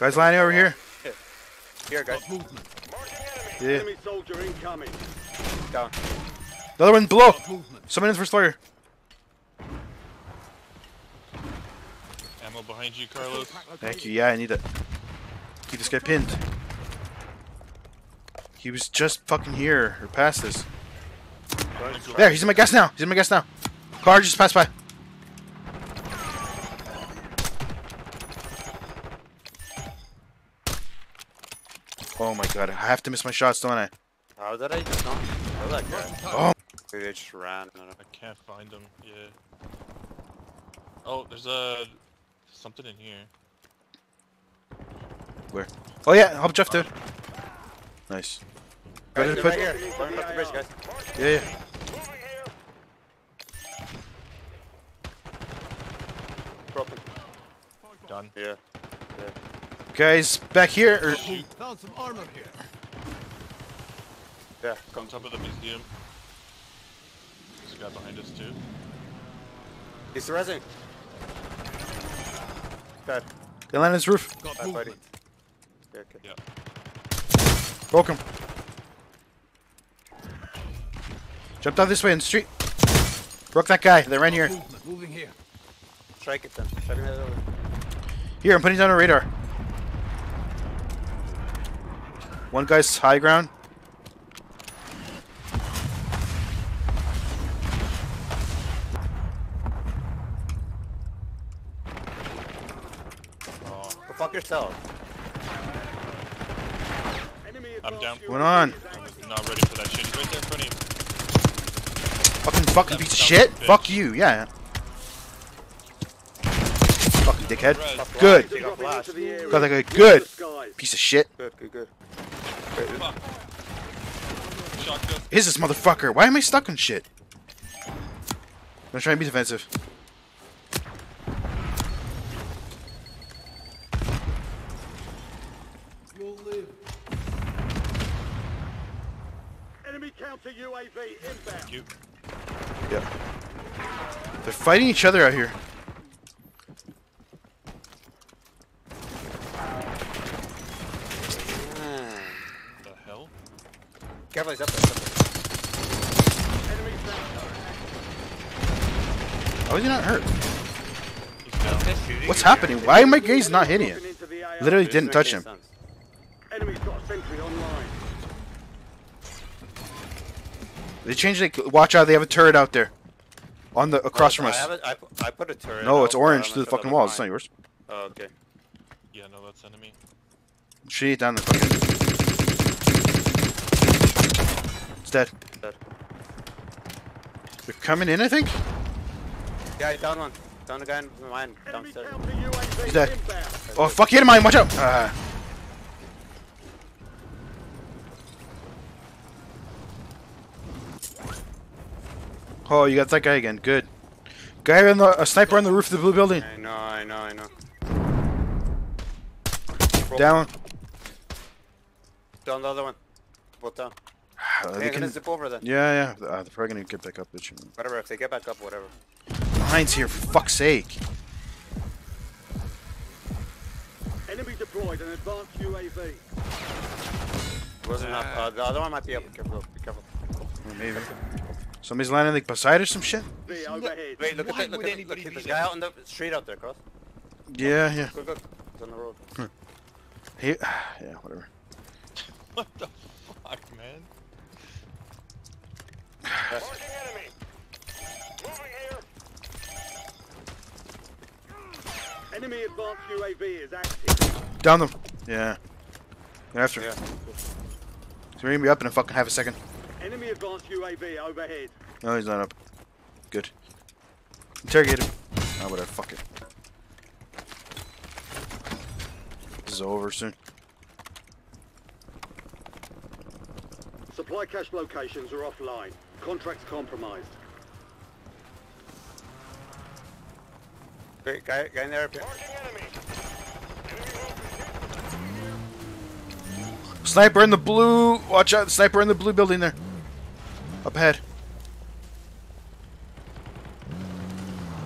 Guys lining over here. Here, guys. Yeah. Enemy soldier incoming. Down. The other one below. Someone in first floor. Ammo behind you, Carlos. Thank you. Yeah, I need it. Keep this guy pinned. He was just fucking here or past this. There, he's in my gas now. He's in my gas now. Car just passed by. Oh my god, I have to miss my shots, don't I? How did I just not kill that guy? Oh. Maybe I just ran. I don't. I can't find him. Yeah. Oh, there's a something in here. Where? Oh yeah, help Jeff dude. Nice. Guys, Ready to put- right here. Going across the bridge, guys. Yeah, yeah. Broken. Done. Yeah. Guys, back here. Or, Found some armor here. Yeah. On top of the museum. This guy behind us too. He's resin. Dead. they land on his roof. Got Bye, buddy. movement. Yeah, okay. Yeah. Broke him. Jumped out this way in the street. Broke that guy. They're right here. Movement. Moving here. Strike it then. Strike it over. Here, I'm putting down a radar. One guy's high ground. Oh, Go fuck yourself. I'm down. advanced Went on. I'm not ready for that shit. He's right there in front of you. Fucking fucking piece of shit. bitch. Fuck you. Yeah. Fucking dickhead. Good. Take off dropping flash. into the area. Got that guy. Watch Good. Piece of shit. Good, good, good. Fuck. Shotgun. Is this motherfucker? Why am I stuck on shit? I'm gonna try and be defensive. You'll live. Enemy counter UAV inbound. You. Yep. They're fighting each other out here. The hell? Careful, he's up there. He's up there. Enemy down. How is he not hurt? He's down. Just shooting What's happening? Why am my gaze not hitting Dropping it? into the AR. Literally didn't touch him. sense. Enemy's got a sentry online. They changed it. Watch out! They have a turret out there, on the across from us. I, I put a turret. No, it's orange through the fucking put it wall. on It's not yours. Oh, okay. Yeah, no, that's enemy. Shoot it down the fucking. It's dead. Dead. They're coming in, I think. Yeah, down one. Down the guy in mine. Enemy Downstairs. He's dead. inbound. Oh fuck! Hit him, mine. Watch out! Ah. Oh, you got that guy again. Good. Guy on the a sniper on the roof of the blue building. I know, I know, I know. Down. Down the other one. Both down. Uh, Hey, they I'm can, zip over then. yeah, yeah. Uh, they're probably gonna get back up. Bitch. Whatever, if they get back up, whatever. Mine's here for fuck's sake. Enemy deployed an advanced UAV. Wasn't up. Uh, the other one might be up. Be careful, be careful. Maybe. Somebody's landing like beside or some shit. V overhead. Wait, look at the, look would at the, look anybody at the do guy out on the street out there, cross. Yeah, yeah. Good, good. He's on the road. He, yeah, whatever. What the fuck, man? Advanced UAV is active. Down them. Yeah. Go after. Yeah. so He's bringing be up in a fucking half a second. Enemy advanced UAV overhead. No, he's not up. Good. Interrogate him. Oh, whatever. Fuck it. This is over soon. Supply cache locations are offline. Contracts compromised. Great, guy, guy in there. Sniper in the blue! Watch out, sniper in the blue building there. Up ahead.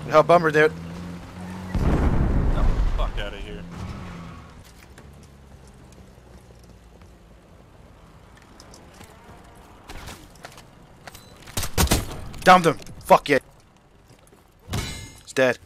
How bummer, dude. out of here. Downed him! Fuck yeah. He's dead.